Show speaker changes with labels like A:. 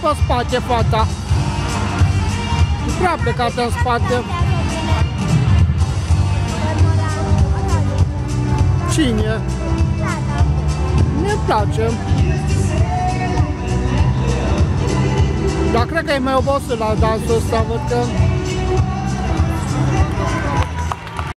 A: pe spate, fata. Nu prea plecată în spate. Cine? Ne place. Dar cred că e mai obosit la dansul ăsta, văd că